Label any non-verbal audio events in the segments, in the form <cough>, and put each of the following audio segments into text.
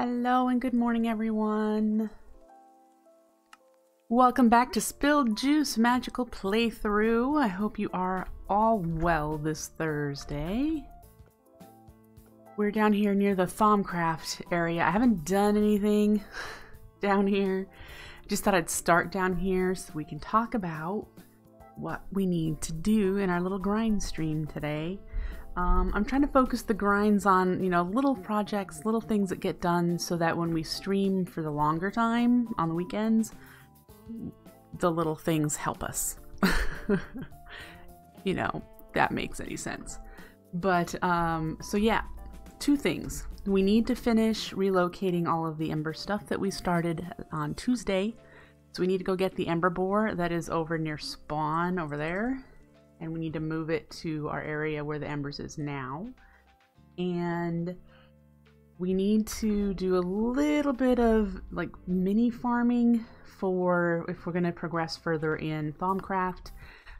Hello and good morning, everyone. Welcome back to Spilled Juice Magical Playthrough. I hope you are all well this Thursday. We're down here near the Thaumcraft area. I haven't done anything <laughs> down here. Just thought I'd start down here so we can talk about what we need to do in our little grind stream today. Um, I'm trying to focus the grinds on, you know, little projects, little things that get done so that when we stream for the longer time on the weekends, the little things help us. <laughs> you know, that makes any sense. But, um, so yeah, two things. We need to finish relocating all of the Ember stuff that we started on Tuesday. So we need to go get the Ember Bore that is over near Spawn over there and we need to move it to our area where the embers is now. And we need to do a little bit of like mini farming for if we're going to progress further in Thaumcraft.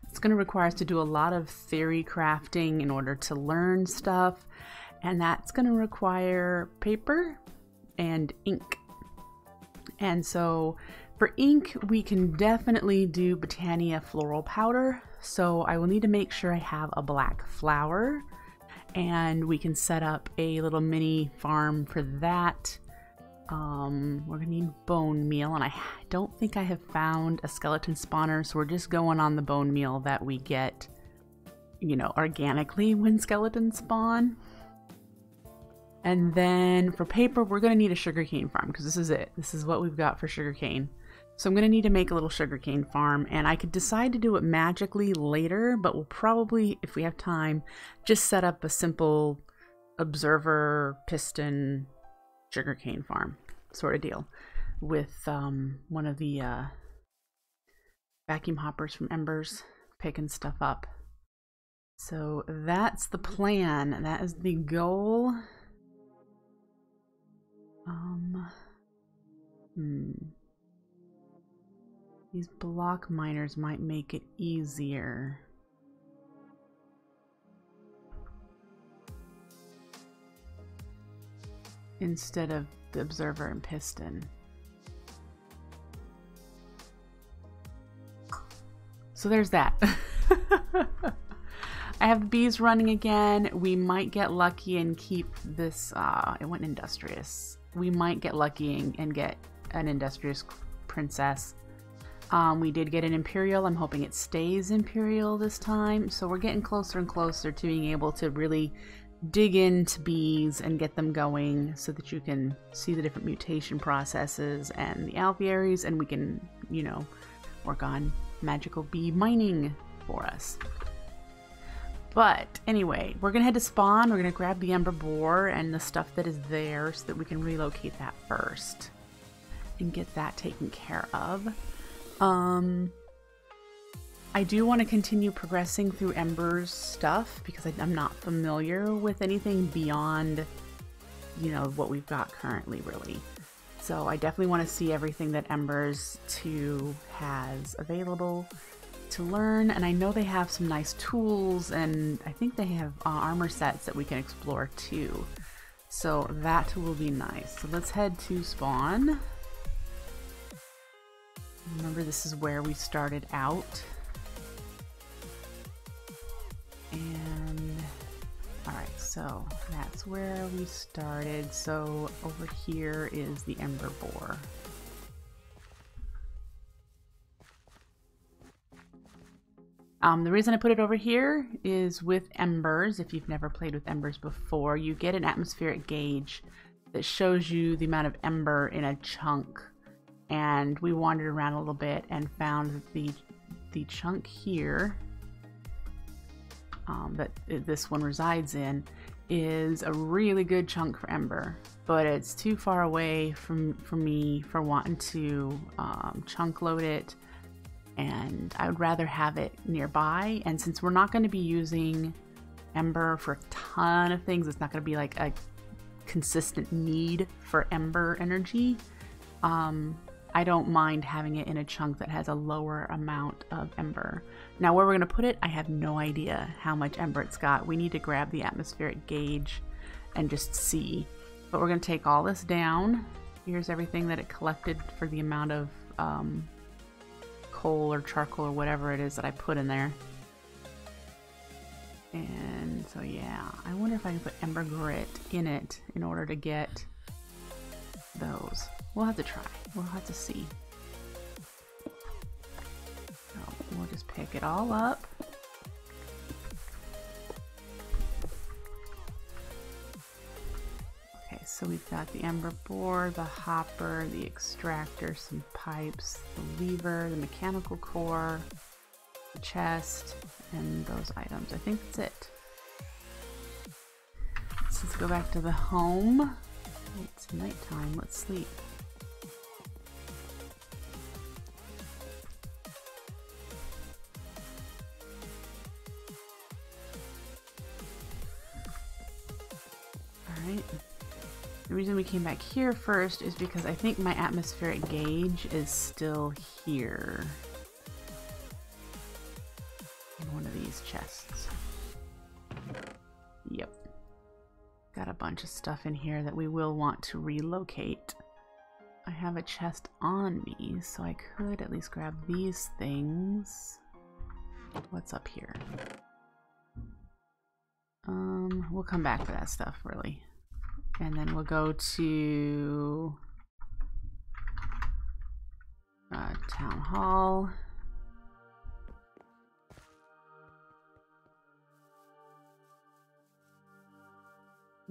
It's going to require us to do a lot of theory crafting in order to learn stuff, and that's going to require paper and ink. And so for ink, we can definitely do Botania floral powder. So I will need to make sure I have a black flower and we can set up a little mini farm for that. Um, we're gonna need bone meal and I don't think I have found a skeleton spawner so we're just going on the bone meal that we get you know organically when skeletons spawn. And then for paper we're gonna need a sugarcane farm because this is it. This is what we've got for sugarcane so I'm going to need to make a little sugarcane farm, and I could decide to do it magically later, but we'll probably, if we have time, just set up a simple observer piston sugarcane farm sort of deal with um, one of the uh, vacuum hoppers from Embers picking stuff up. So that's the plan. That is the goal. Um, hmm. These block miners might make it easier. Instead of the observer and piston. So there's that. <laughs> I have bees running again. We might get lucky and keep this, uh, it went industrious. We might get lucky and, and get an industrious princess. Um, we did get an Imperial. I'm hoping it stays Imperial this time. So we're getting closer and closer to being able to really dig into bees and get them going so that you can see the different mutation processes and the alvearies and we can, you know, work on magical bee mining for us. But anyway, we're going to head to spawn. We're going to grab the Ember Bore and the stuff that is there so that we can relocate that first and get that taken care of. Um, I do want to continue progressing through Ember's stuff because I, am not familiar with anything beyond, you know, what we've got currently, really. So I definitely want to see everything that Embers 2 has available to learn. And I know they have some nice tools and I think they have uh, armor sets that we can explore too. So that will be nice. So let's head to spawn. Remember, this is where we started out. And, alright, so that's where we started. So over here is the Ember Bore. Um, the reason I put it over here is with embers. If you've never played with embers before, you get an atmospheric gauge that shows you the amount of ember in a chunk and we wandered around a little bit and found the the chunk here um, that this one resides in is a really good chunk for Ember, but it's too far away from for me for wanting to um, chunk load it, and I would rather have it nearby. And since we're not going to be using Ember for a ton of things, it's not going to be like a consistent need for Ember energy. Um, I don't mind having it in a chunk that has a lower amount of ember. Now where we're going to put it, I have no idea how much ember it's got. We need to grab the atmospheric gauge and just see. But we're going to take all this down. Here's everything that it collected for the amount of um, coal or charcoal or whatever it is that I put in there. And so yeah, I wonder if I can put ember grit in it in order to get those. We'll have to try. We'll have to see. So we'll just pick it all up. Okay, so we've got the ember bore, the hopper, the extractor, some pipes, the lever, the mechanical core, the chest, and those items. I think that's it. So let's go back to the home. It's nighttime. Let's sleep. Alright. The reason we came back here first is because I think my atmospheric gauge is still here. In one of these chests. Yep. Got a bunch of stuff in here that we will want to relocate. I have a chest on me, so I could at least grab these things. What's up here? Um, we'll come back for that stuff, really. And then we'll go to uh, Town Hall.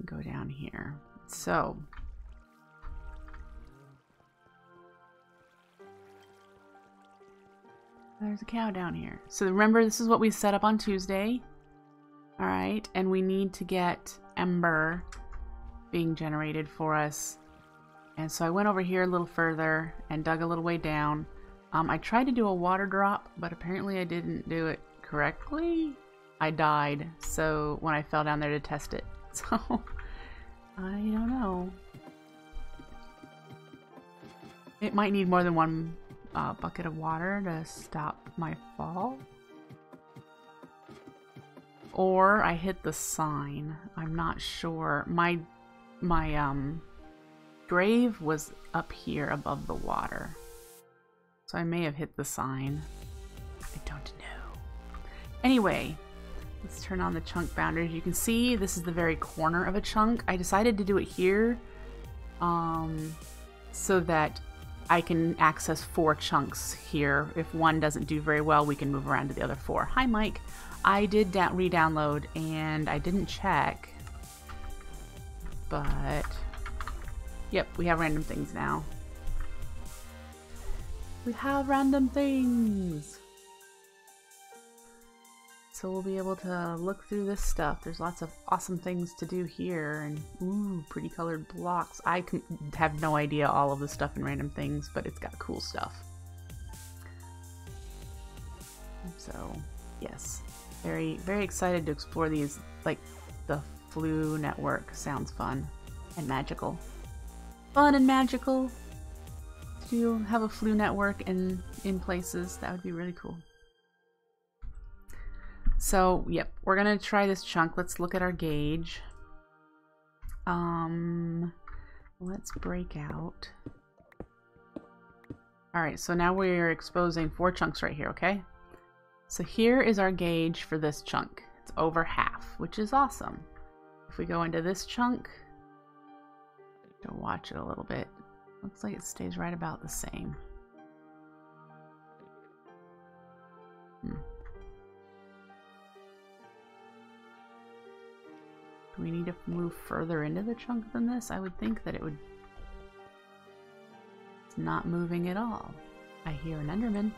Go down here. So, there's a cow down here. So remember, this is what we set up on Tuesday. All right, and we need to get Ember being generated for us. And so I went over here a little further and dug a little way down. Um, I tried to do a water drop, but apparently I didn't do it correctly. I died, so when I fell down there to test it. <laughs> So, I don't know. It might need more than one uh, bucket of water to stop my fall. Or I hit the sign. I'm not sure. My my um grave was up here above the water. So I may have hit the sign. I don't know. Anyway, let's turn on the chunk boundaries. You can see this is the very corner of a chunk. I decided to do it here um, so that I can access four chunks here. If one doesn't do very well, we can move around to the other four. Hi, Mike. I did re-download and I didn't check but yep, we have random things now. We have random things! So we'll be able to look through this stuff. There's lots of awesome things to do here, and ooh, pretty colored blocks. I can, have no idea all of the stuff in random things, but it's got cool stuff. So, yes, very, very excited to explore these, like, the Floo network sounds fun and magical. Fun and magical. To have a Floo network in in places that would be really cool. So, yep, we're gonna try this chunk. Let's look at our gauge. Um, let's break out. All right, so now we're exposing four chunks right here, okay? So here is our gauge for this chunk. It's over half, which is awesome. We go into this chunk, to watch it a little bit, looks like it stays right about the same. Hmm. Do we need to move further into the chunk than this? I would think that it would... It's not moving at all. I hear an Enderman.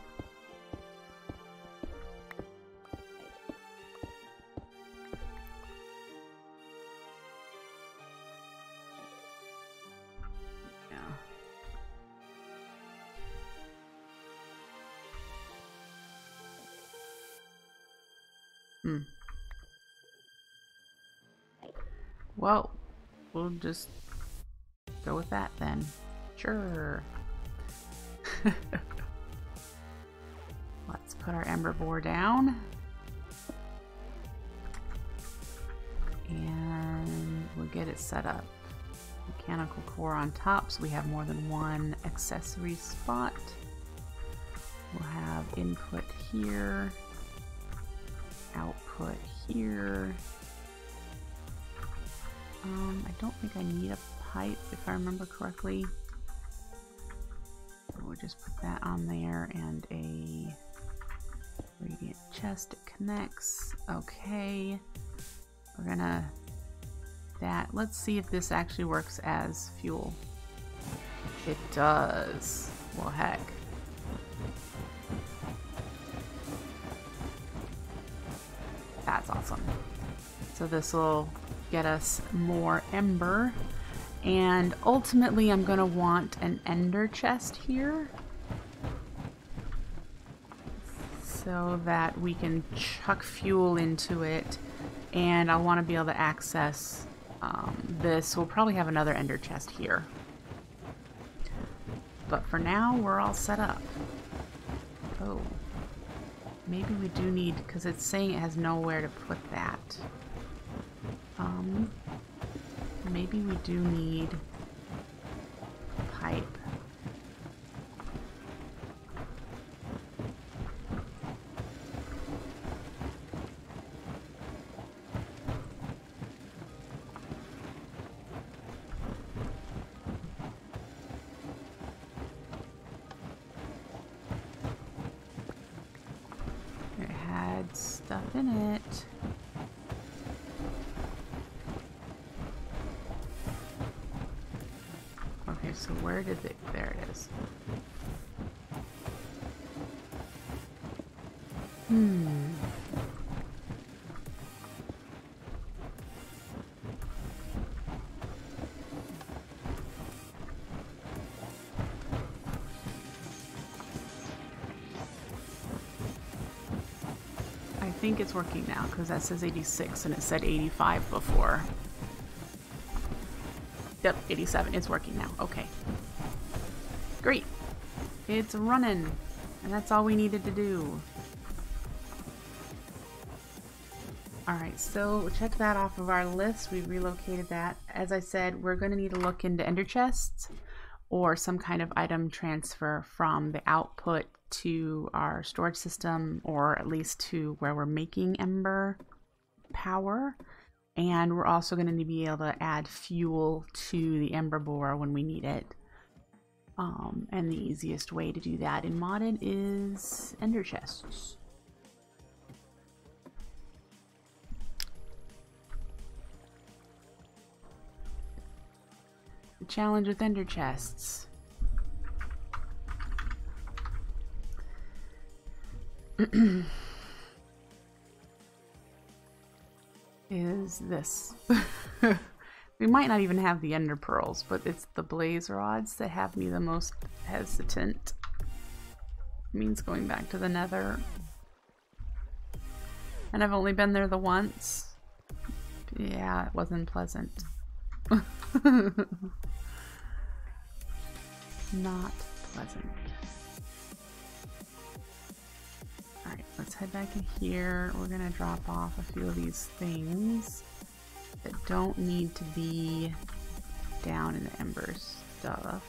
Just go with that then. Sure. <laughs> Let's put our ember bore down. And we'll get it set up. Mechanical core on top, so we have more than one accessory spot. We'll have input here, output here. Um, I don't think I need a pipe if I remember correctly. So we'll just put that on there and a radiant chest it connects. Okay. We're gonna that. Let's see if this actually works as fuel. It does. Well, heck. That's awesome. So this will get us more ember. And ultimately I'm going to want an ender chest here. So that we can chuck fuel into it. And I want to be able to access um, this. We'll probably have another ender chest here. But for now, we're all set up. Oh. Maybe we do need, because it's saying it has nowhere to put that. Um, maybe we do need pipe. Think it's working now because that says 86 and it said 85 before. Yep, 87. It's working now. Okay. Great. It's running. And that's all we needed to do. Alright, so check that off of our list. We've relocated that. As I said, we're going to need to look into ender chests or some kind of item transfer from the output to our storage system or at least to where we're making ember power. And we're also going to be able to add fuel to the ember bore when we need it. Um, and the easiest way to do that in modded is ender chests. The challenge with ender chests. <clears throat> is this. <laughs> we might not even have the ender pearls, but it's the blaze rods that have me the most hesitant. It means going back to the nether. And I've only been there the once. Yeah, it wasn't pleasant. <laughs> Not pleasant. Let's head back in here. We're gonna drop off a few of these things that don't need to be down in the ember stuff.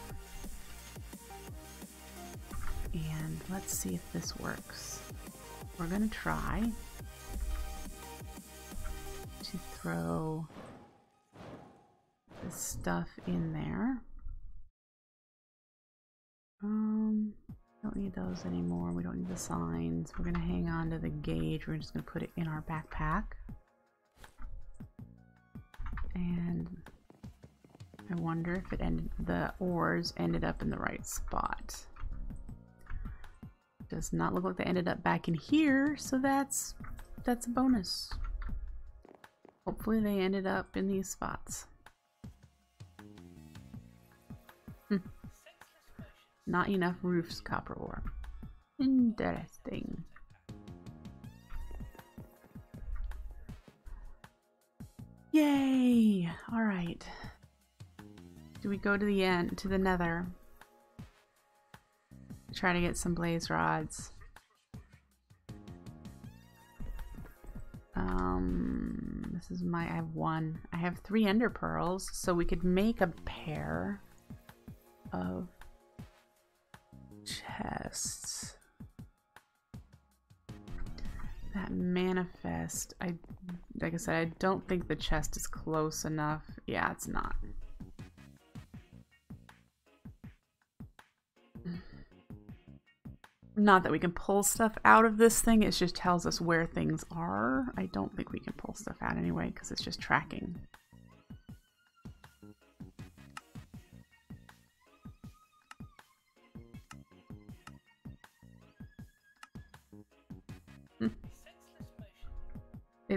And let's see if this works. We're gonna try to throw this stuff in there. Um, don't need those anymore. We don't need the signs. We're gonna hang on to the gauge. We're just gonna put it in our backpack. And I wonder if it ended the ores ended up in the right spot. Does not look like they ended up back in here, so that's that's a bonus. Hopefully they ended up in these spots. Not enough roofs copper ore. Interesting. Yay! Alright. Do we go to the end, to the nether? Try to get some blaze rods. Um, this is my, I have one. I have three ender pearls, so we could make a pair of chests. That manifest, I, like I said, I don't think the chest is close enough. Yeah, it's not. Not that we can pull stuff out of this thing, it just tells us where things are. I don't think we can pull stuff out anyway because it's just tracking.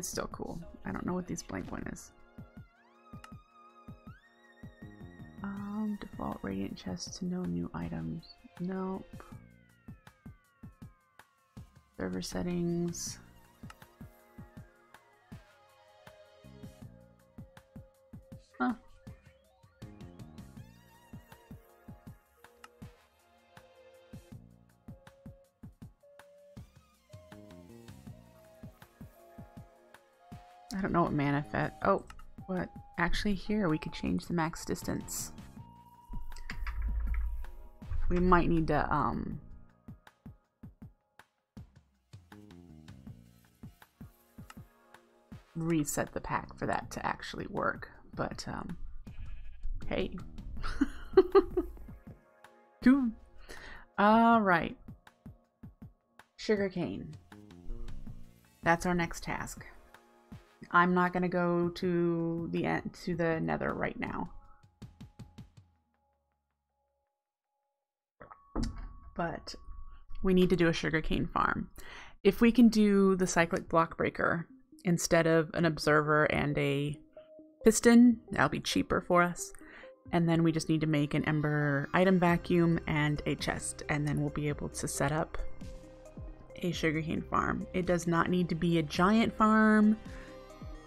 It's still cool. I don't know what these blank one is. Um, default radiant chest to no new items. Nope. Server settings. Actually, here we could change the max distance. We might need to um reset the pack for that to actually work. But, um, hey. <laughs> cool. All right. Sugarcane. That's our next task. I'm not going to go to the end, to the nether right now. But we need to do a sugarcane farm. If we can do the cyclic block breaker, instead of an observer and a piston. That'll be cheaper for us. And then we just need to make an ember item vacuum and a chest, and then we'll be able to set up a sugarcane farm. It does not need to be a giant farm.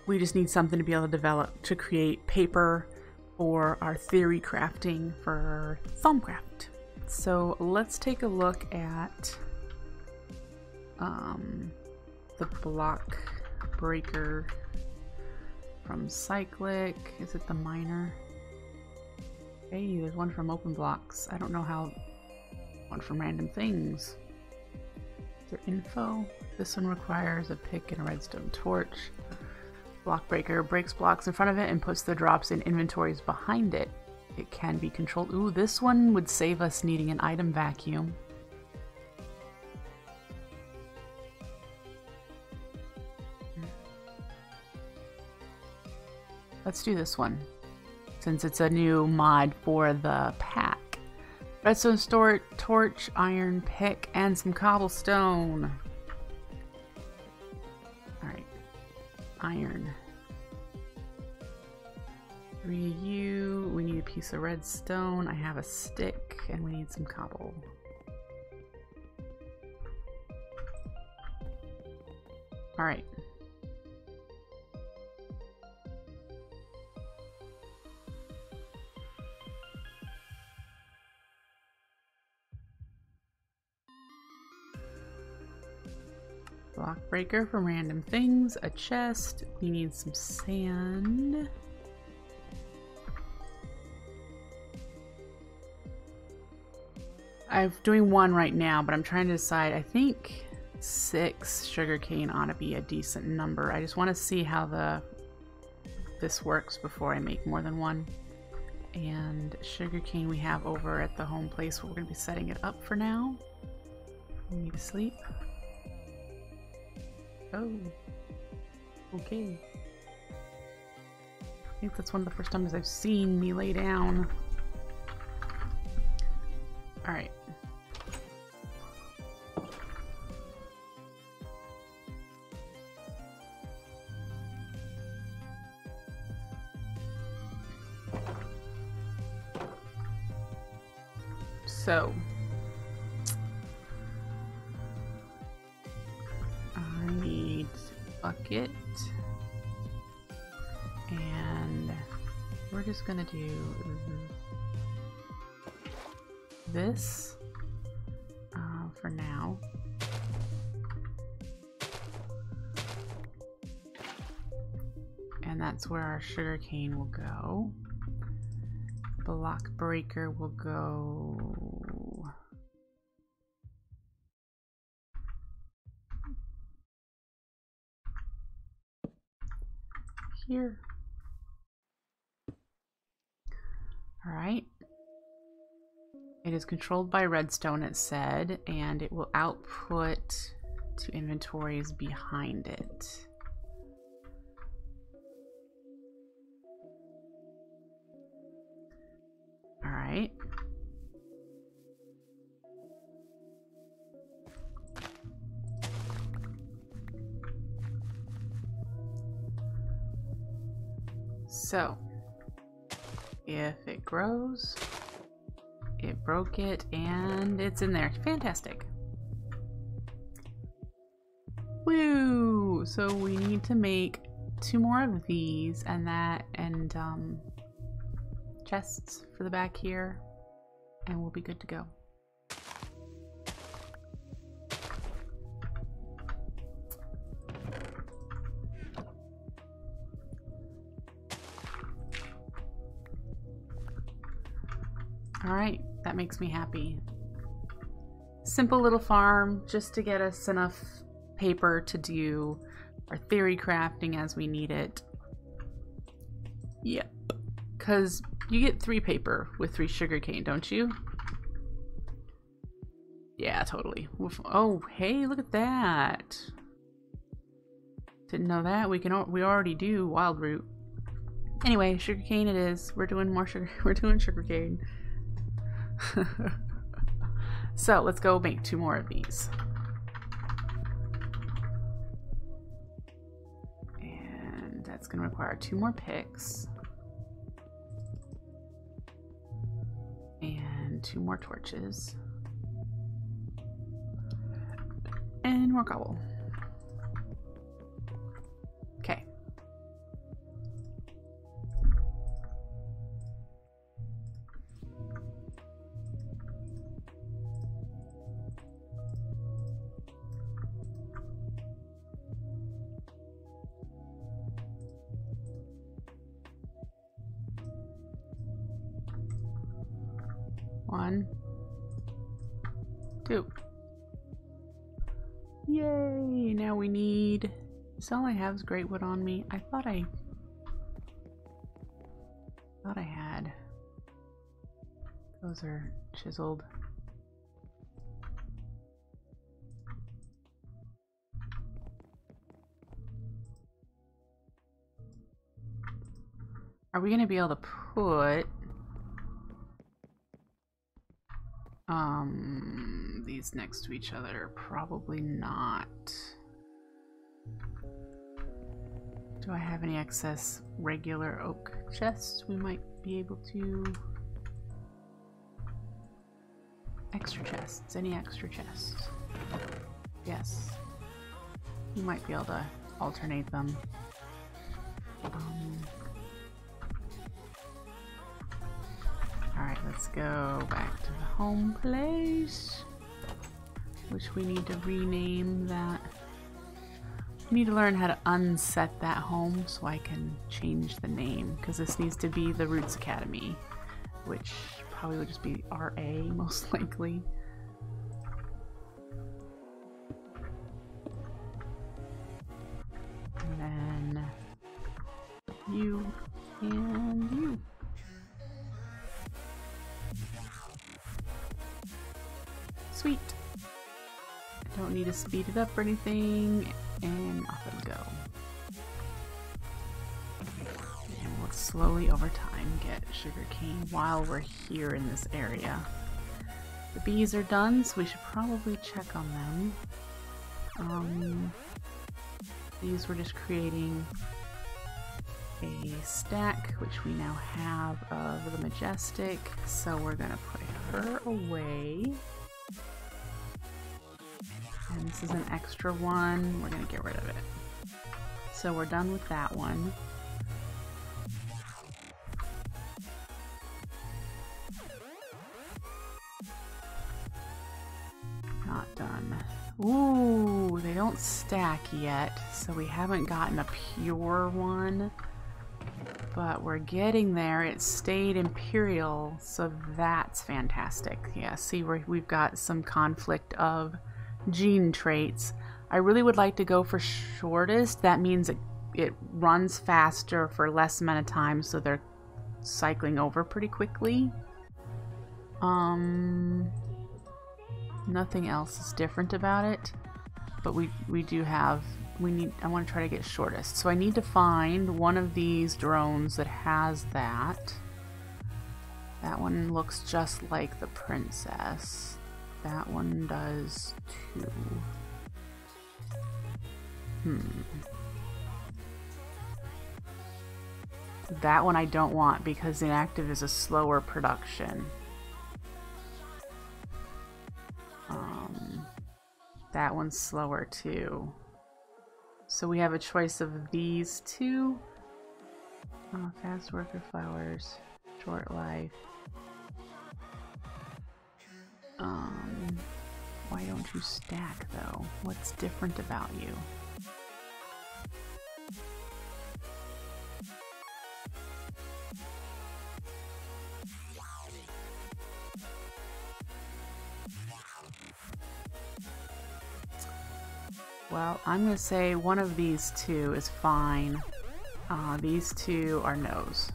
We just need something to be able to develop to create paper for our theory crafting for Thaumcraft. So let's take a look at um, the block breaker from Cyclic. Is it the miner? Hey, there's one from Open Blocks. I don't know how. One from Random Things. Is there info? This one requires a pick and a redstone torch. Block breaker breaks blocks in front of it and puts the drops in inventories behind it. It can be controlled. Ooh, this one would save us needing an item vacuum. Let's do this one, since it's a new mod for the pack. Redstone store, torch, iron pick, and some cobblestone. Iron. Three you. We need a piece of redstone. I have a stick, and we need some cobble. Alright. Block breaker from random things, a chest, we need some sand. I'm doing one right now, but I'm trying to decide. I think six sugarcane ought to be a decent number. I just want to see how the this works before I make more than one. And sugarcane we have over at the home place where we're going to be setting it up for now. We need to sleep. Oh. Okay. I think that's one of the first times I've seen me lay down. Alright. Gonna do this uh, for now. And that's where our sugarcane will go. Block breaker will go here. All right. It is controlled by redstone, it said, and it will output to inventories behind it. All right. So, if it grows, it broke it, and it's in there. Fantastic. Woo! So we need to make two more of these and that and um, chests for the back here and we'll be good to go. That makes me happy. Simple little farm just to get us enough paper to do our theory crafting as we need it. Yep. Because you get three paper with three sugarcane, don't you? Yeah, totally. Oh, hey, look at that. Didn't know that. We can we already do wild root. Anyway, sugarcane it is. We're doing more sugar. <laughs> We're doing sugarcane. <laughs> so let's go make two more of these. And that's going to require two more picks. And two more torches. And more cobble. Is all I have is great wood on me? I thought I... thought I had. Those are chiseled. Are we going to be able to put Um, these next to each other, probably not. Do I have any excess regular oak chests we might be able to... Extra chests, any extra chests? Yes. We might be able to alternate them. Um, Alright, let's go back to the home place. Which we need to rename that. We need to learn how to unset that home so I can change the name. Because this needs to be the Roots Academy. Which probably would just be RA, <laughs> most likely. And then you and you. Sweet. Don't need to speed it up or anything, it'll go. And we'll slowly over time get sugarcane while we're here in this area. The bees are done, so we should probably check on them. Um, these were just creating a stack, which we now have of the Majestic, so we're gonna put her away. And this is an extra one. We're going to get rid of it. So we're done with that one. Not done. Ooh, they don't stack yet, so we haven't gotten a pure one. But we're getting there. It stayed Imperial, so that's fantastic. Yeah, see, we we've got some conflict of gene traits. I really would like to go for shortest. That means it, it runs faster for less amount of time, so they're cycling over pretty quickly. Um, nothing else is different about it, but we we do have we need I want to try to get shortest. So I need to find one of these drones that has that. That one looks just like the princess. That one does too. Hmm. That one I don't want because inactive is a slower production. Um, that one's slower too. So we have a choice of these two. Uh, fast worker flowers, short life. Um, why don't you stack though? What's different about you? Well, I'm going to say one of these two is fine. Uh, these two are no's.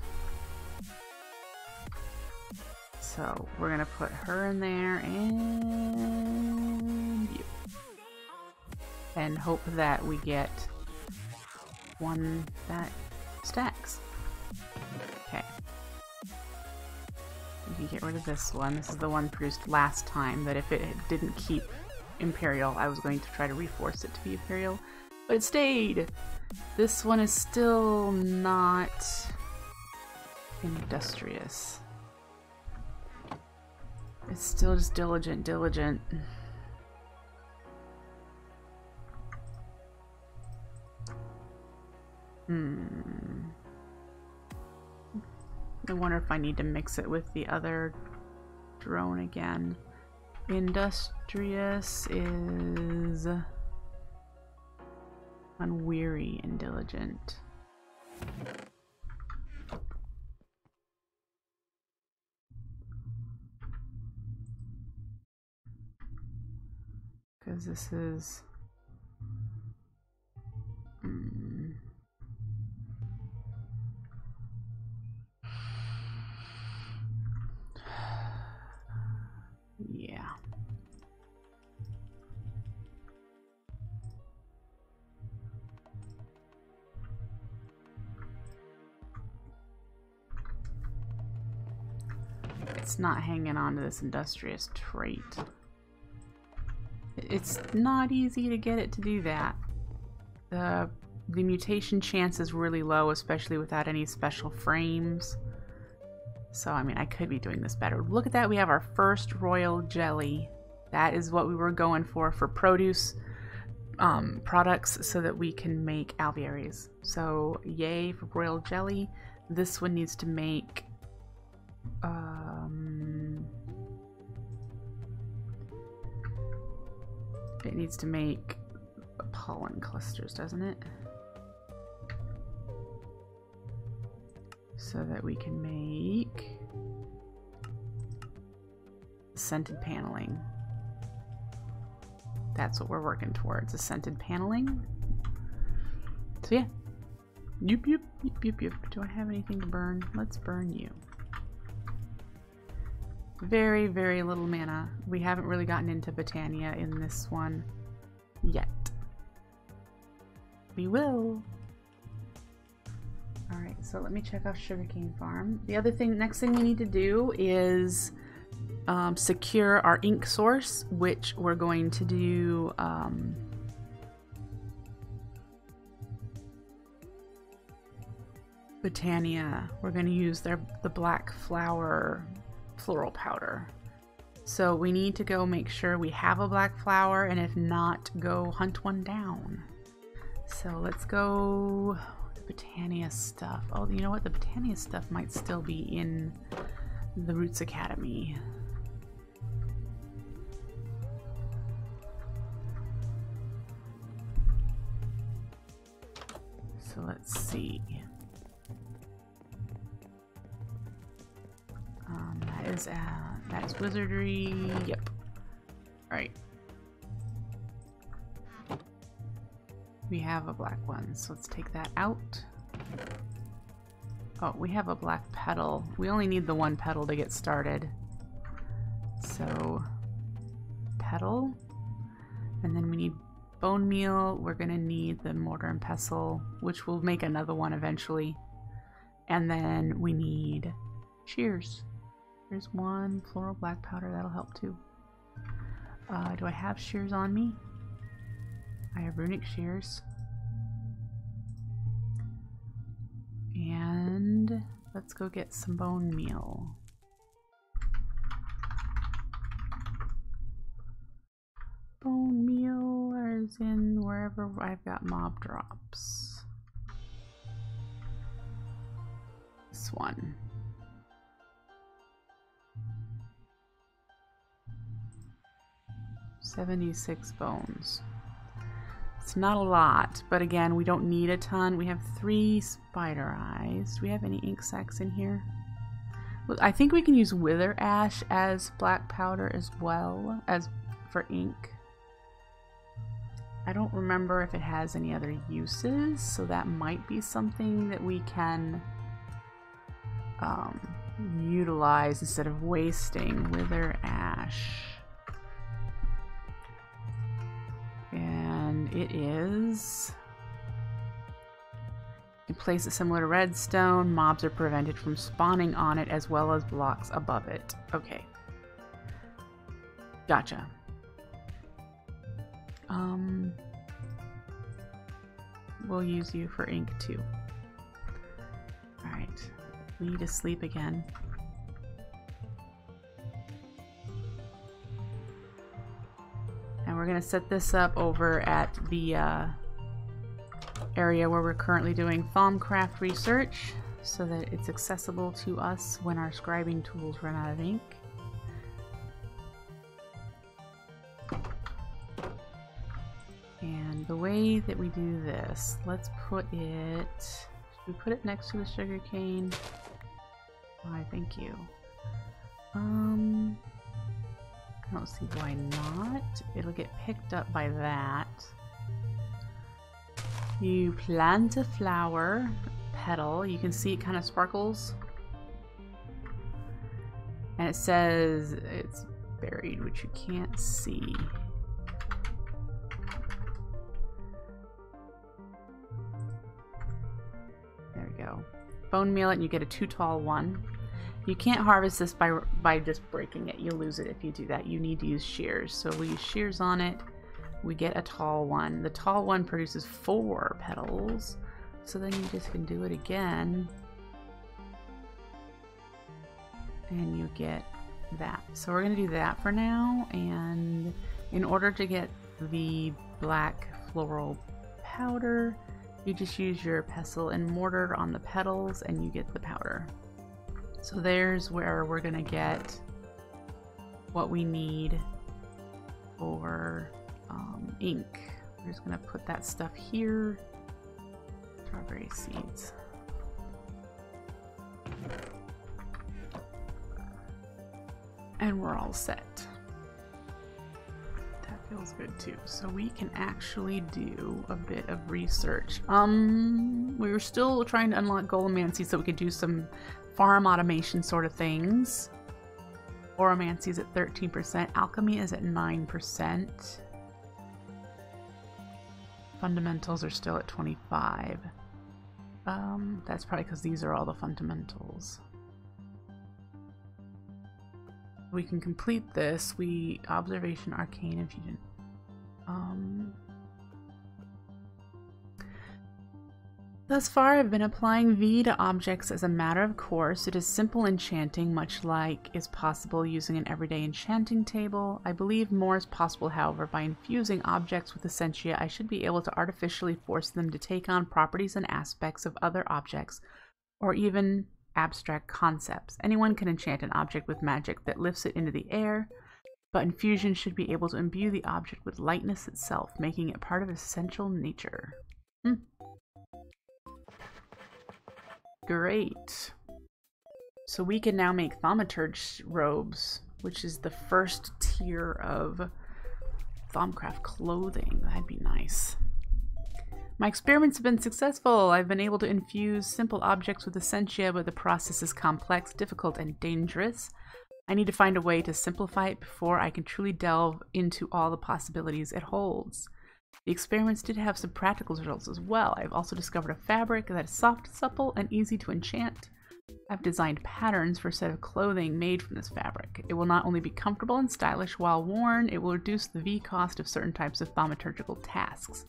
So we're to put her in there and you. And hope that we get one that stacks. Okay. We can get rid of this one. This is the one produced last time that if it didn't keep Imperial. I was going to try to reforce it to be Imperial, but it stayed. This one is still not industrious. It's still just diligent, diligent. Hmm. I wonder if I need to mix it with the other drone again. Industrious is unweary and diligent. Because this is... Hmm. Yeah. It's not hanging on to this industrious trait. It's not easy to get it to do that. The, the mutation chance is really low, especially without any special frames. So, I mean, I could be doing this better. Look at that. We have our first royal jelly. That is what we were going for for produce um, products so that we can make alvearies. So, yay for royal jelly. This one needs to make... it needs to make pollen clusters, doesn't it? so that we can make scented paneling. That's what we're working towards, a scented paneling. So yeah. Yoop, yoop, yoop, yoop, yoop. Do I have anything to burn? Let's burn you. Very, very little mana. We haven't really gotten into Botania in this one yet. We will. Alright, so let me check off sugarcane farm. The other thing, next thing we need to do is um, secure our ink source, which we're going to do um, Botania. We're going to use their the black flower floral powder. So we need to go make sure we have a black flower, and if not, go hunt one down. So let's go the Botania stuff. Oh, you know what? The Botania stuff might still be in the Roots Academy. So let's see. Is that's wizardry. Yep. All right. We have a black one, so let's take that out. Oh, we have a black petal. We only need the one petal to get started. So, petal. And then we need bone meal. We're going to need the mortar and pestle, which will make another one eventually. And then we need shears. There's one floral black powder. That'll help too. Uh, do I have shears on me? I have runic shears. And let's go get some bone meal. Bone meal is in wherever I've got mob drops. This one. Seventy-six bones. It's not a lot, but again, we don't need a ton. We have three spider eyes. Do we have any ink sacs in here? I think we can use wither ash as black powder as well as for ink. I don't remember if it has any other uses, so that might be something that we can um, utilize instead of wasting wither ash. It is... Place it similar to redstone. Mobs are prevented from spawning on it as well as blocks above it. Okay. Gotcha. Um, we'll use you for ink too. Alright. We need to sleep again. And we're going to set this up over at the uh, area where we're currently doing Thaumcraft research so that it's accessible to us when our scribing tools run out of ink. And the way that we do this, let's put it... Should we put it next to the sugar cane? Why, thank you. Um... I don't see why not. It'll get picked up by that. You plant a flower petal. You can see it kind of sparkles. And it says it's buried, which you can't see. There we go. Bone meal it and you get a too tall one. You can't harvest this by, by just breaking it. You'll lose it if you do that. You need to use shears. So we use shears on it. We get a tall one. The tall one produces four petals. So then you just can do it again. And you get that. So we're going to do that for now. And in order to get the black floral powder, you just use your pestle and mortar on the petals and you get the powder. So there's where we're to get what we need for um, ink. We're just to put that stuff here. Strawberry seeds. And we're all set. That feels good too. So we can actually do a bit of research. Um, we were still trying to unlock Golemancy so we could do some farm automation sort of things. Auromancy is at 13%, Alchemy is at 9%. Fundamentals are still at 25. Um, that's probably because these are all the fundamentals. We can complete this. We observation, arcane, infusion. Um, Thus far, I've been applying V to objects as a matter of course. It is simple enchanting, much like is possible using an everyday enchanting table. I believe more is possible, however, by infusing objects with essentia, I should be able to artificially force them to take on properties and aspects of other objects, or even abstract concepts. Anyone can enchant an object with magic that lifts it into the air, but infusion should be able to imbue the object with lightness itself, making it part of essential nature. Hmm. Great. So we can now make thaumaturge robes, which is the first tier of Thaumcraft clothing. That'd be nice. My experiments have been successful. I've been able to infuse simple objects with essentia, but the process is complex, difficult, and dangerous. I need to find a way to simplify it before I can truly delve into all the possibilities it holds. The experiments did have some practical results as well. I've also discovered a fabric that is soft, supple, and easy to enchant. I've designed patterns for a set of clothing made from this fabric. It will not only be comfortable and stylish while worn, it will reduce the V cost of certain types of thaumaturgical tasks.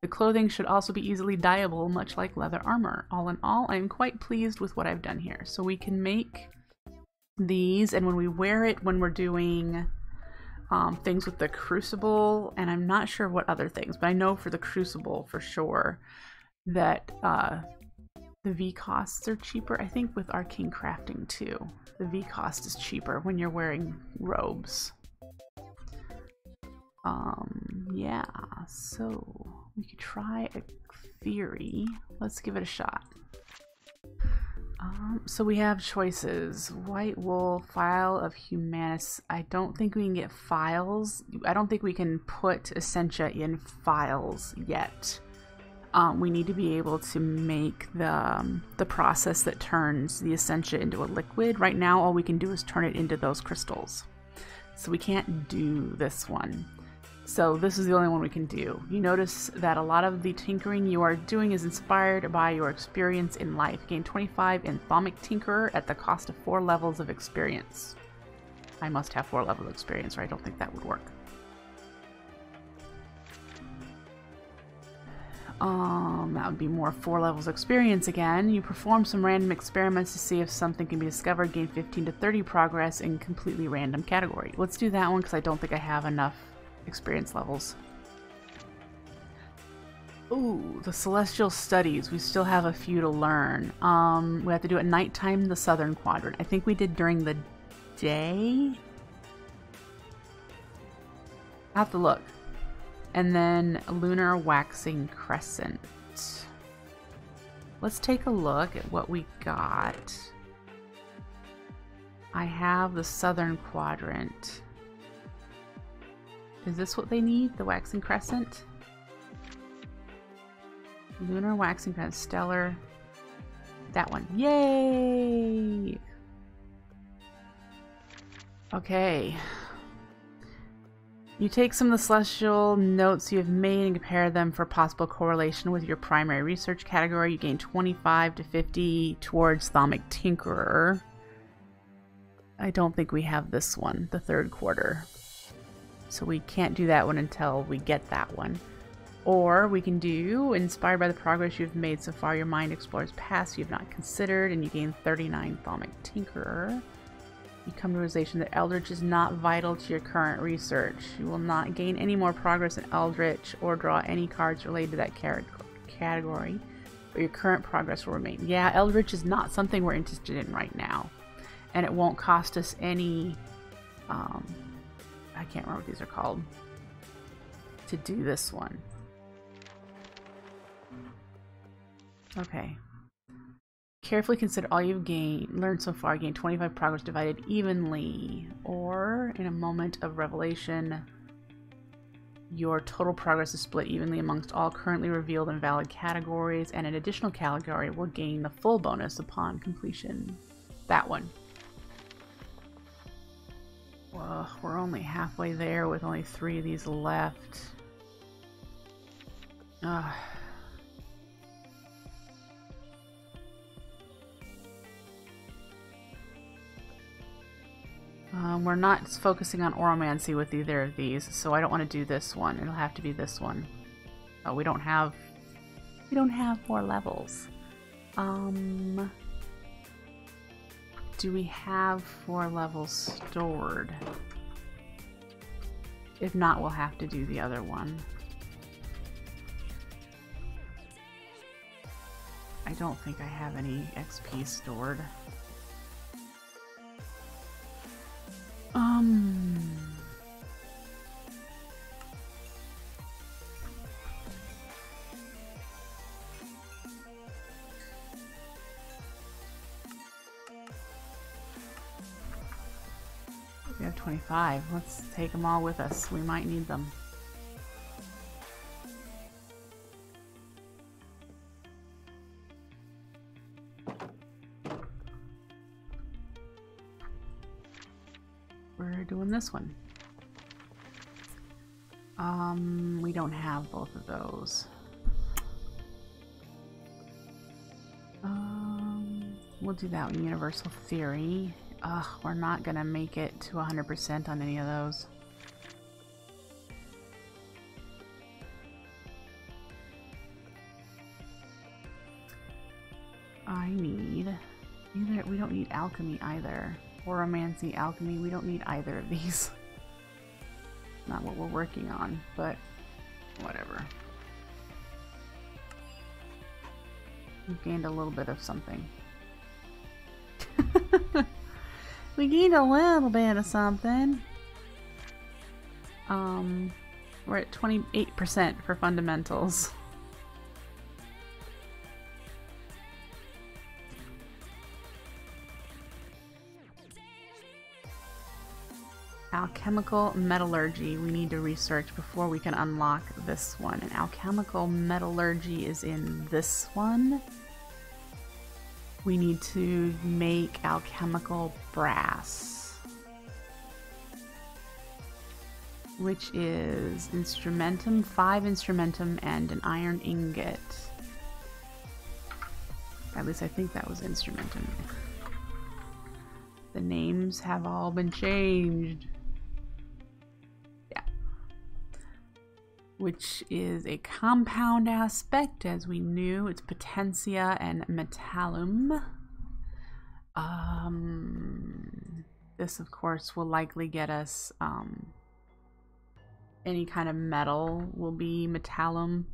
The clothing should also be easily dyeable, much like leather armor. All in all, I am quite pleased with what I've done here. So we can make these, and when we wear it when we're doing um, things with the Crucible, and I'm not sure what other things, but I know for the Crucible for sure that uh, the V costs are cheaper. I think with Arcane Crafting too. The V cost is cheaper when you're wearing robes. Um, yeah, so we could try a theory. Let's give it a shot. Um, so we have choices. White Wool, phial of Humanus. I don't think we can get phials. I don't think we can put Essentia in phials yet. Um, we need to be able to make the, um, the process that turns the Essentia into a liquid. Right now, all we can do is turn it into those crystals. So we can't do this one. So this is the only one we can do. You notice that a lot of the tinkering you are doing is inspired by your experience in life. Gain 25 in Thaumic Tinkerer at the cost of 4 levels of experience. I must have 4 levels of experience or I don't think that would work. Um, that would be more 4 levels experience again. You perform some random experiments to see if something can be discovered. Gain 15 to 30 progress in completely random category. Let's do that one because I don't think I have enough experience levels. Ooh, the Celestial Studies. We still have a few to learn. Um, we have to do it nighttime, the Southern Quadrant. I think we did during the day? I have to look. And then Lunar Waxing Crescent. Let's take a look at what we got. I have the Southern Quadrant. Is this what they need? The waxing crescent? Lunar waxing crescent. Stellar. That one. Yay! Okay. You take some of the celestial notes you have made and compare them for possible correlation with your primary research category. You gain 25 to 50 towards Thaumic Tinkerer. I don't think we have this one, the third quarter. So we can't do that one until we get that one. Or we can do, inspired by the progress you've made so far, your mind explores paths you've not considered, and you gain 39 Thaumic Tinkerer. You come to realization that Eldritch is not vital to your current research. You will not gain any more progress in Eldritch or draw any cards related to that category, but your current progress will remain. Yeah, Eldritch is not something we're interested in right now, and it won't cost us any um, I can't remember what these are called, to do this one. Okay. Carefully consider all you've gained, learned so far. Gain 25 progress divided evenly. Or, in a moment of revelation, your total progress is split evenly amongst all currently revealed and valid categories, and an additional category will gain the full bonus upon completion. That one. Well, we're only halfway there with only three of these left. Uh, um, we're not focusing on auromancy with either of these, so I don't want to do this one. It'll have to be this one. Oh, we don't have... We don't have more levels. Um do we have four levels stored? If not, we'll have to do the other one. I don't think I have any XP stored. Um... have 25. Let's take them all with us. We might need them. We're doing this one. Um, we don't have both of those. Um, we'll do that one, Universal Theory. Ugh, we're not gonna make it to 100% on any of those. I need either we don't need alchemy either. or Auromancy, alchemy, we don't need either of these. <laughs> Not what we're working on, but whatever. We've gained a little bit of something. We need a little bit of something. Um, we're at 28% for fundamentals. alchemical metallurgy we need to research before we can unlock this one. And alchemical metallurgy is in this one. We need to make alchemical brass. Which is instrumentum, five instrumentum, and an iron ingot. At least I think that was instrumentum. The names have all been changed. Which is a compound aspect, as we knew. It's potentia and metallum. Um, this, of course, will likely get us um, any kind of metal will be metallum.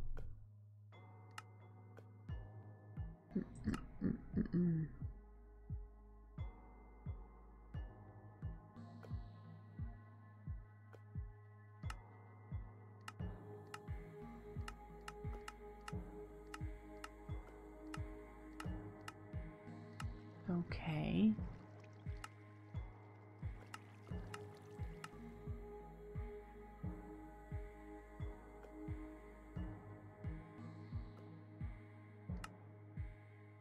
Mm -mm -mm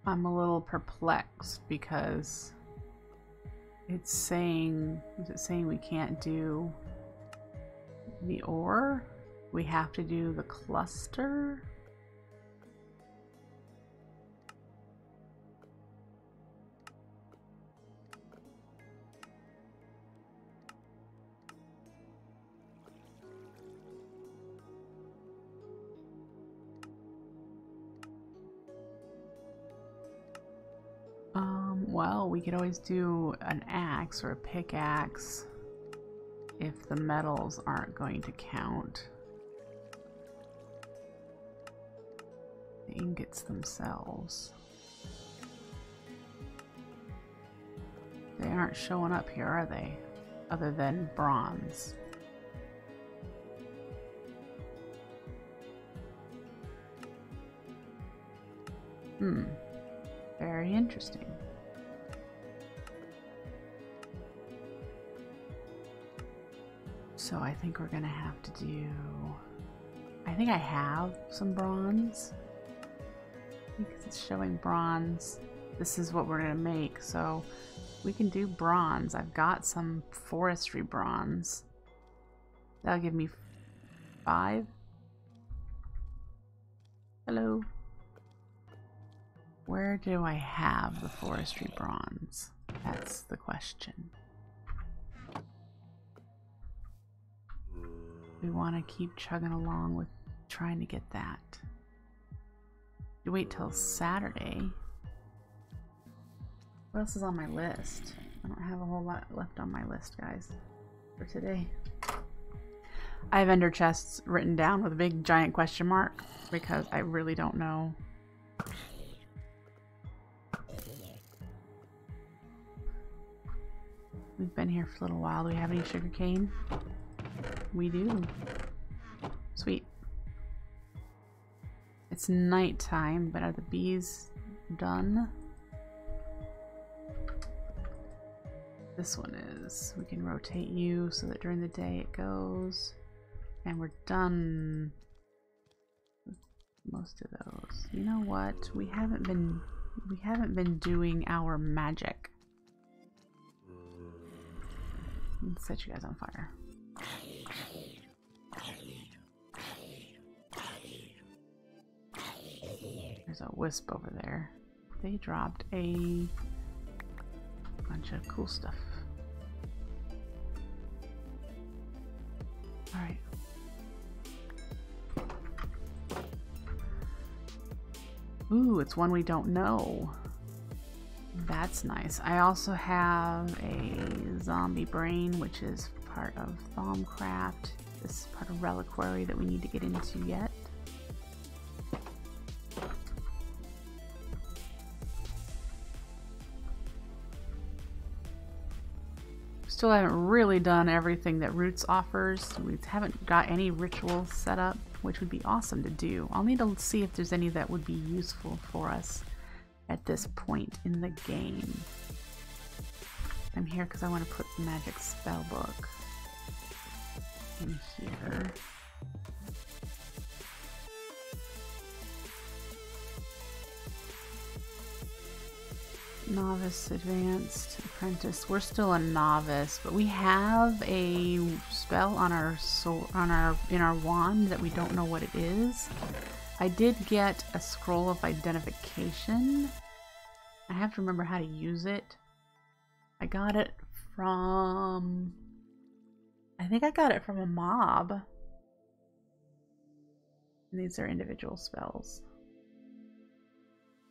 I'm a little perplexed because it's saying, is it saying we can't do the ore? We have to do the cluster? Well, we could always do an axe or a pickaxe if the metals aren't going to count. The ingots themselves. They aren't showing up here, are they? Other than bronze. Hmm. Very interesting. So I think we're gonna have to do... I think I have some bronze. Because it's showing bronze. This is what we're gonna make, so we can do bronze. I've got some forestry bronze. That'll give me five. Hello. Where do I have the forestry bronze? That's the question. We want to keep chugging along with trying to get that. You wait till Saturday. What else is on my list? I don't have a whole lot left on my list, guys, for today. I have ender chests written down with a big giant question mark because I really don't know. We've been here for a little while. Do we have any sugar cane? We do. Sweet. It's nighttime, but are the bees done? This one is. We can rotate you so that during the day it goes. And we're done most of those. You know what? We haven't been we haven't been doing our magic. Let's set you guys on fire. There's a wisp over there. They dropped a bunch of cool stuff. Alright. Ooh, it's one we don't know. That's nice. I also have a zombie brain, which is part of Thaumcraft. This is part of Reliquary that we need to get into yet. Still haven't really done everything that Roots offers. We haven't got any rituals set up, which would be awesome to do. I'll need to see if there's any that would be useful for us at this point in the game. I'm here because I want to put the magic spell book in here. Novice, advanced, apprentice. We're still a novice, but we have a spell on our so on our in our wand that we don't know what it is. I did get a scroll of identification. I have to remember how to use it. I got it from I think I got it from a mob. these are individual spells.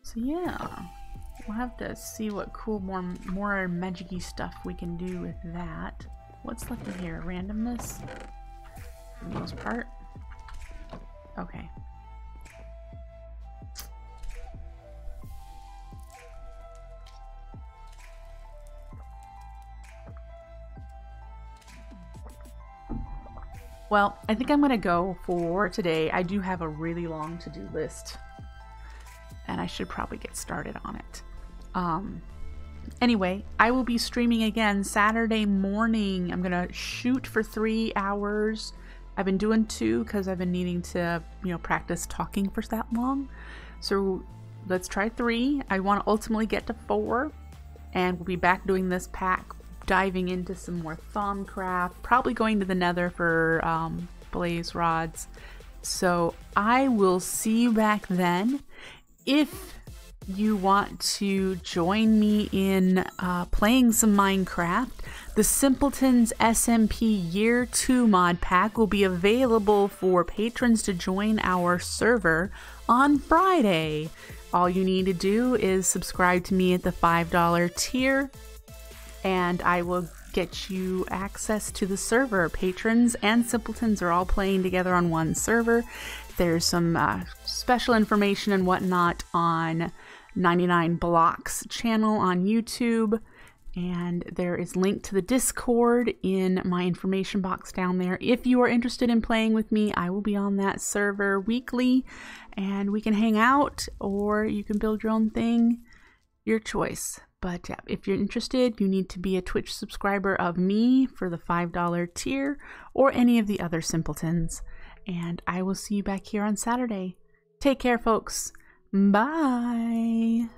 So yeah. We'll have to see what cool, more, more magicy stuff we can do with that. What's left in here? Randomness? For the most part? Okay. Well, I think I'm going to go for today. I do have a really long to-do list, and I should probably get started on it. Um, anyway, I will be streaming again Saturday morning. I'm gonna shoot for three hours. I've been doing two because I've been needing to, you know, practice talking for that long. So let's try three. I want to ultimately get to four, and we'll be back doing this pack, diving into some more Thaumcraft, probably going to the Nether for um, blaze rods. So I will see you back then. If you want to join me in uh, playing some Minecraft, the Simpletons SMP Year 2 mod pack will be available for patrons to join our server on Friday. All you need to do is subscribe to me at the $5 tier, and I will get you access to the server. Patrons and Simpletons are all playing together on one server. There's some uh, special information and whatnot on 99 Blocks channel on YouTube. And there is link to the Discord in my information box down there. If you are interested in playing with me, I will be on that server weekly and we can hang out or you can build your own thing. Your choice. But yeah, if you're interested, you need to be a Twitch subscriber of me for the $5 tier or any of the other simpletons. And I will see you back here on Saturday. Take care, folks. Bye.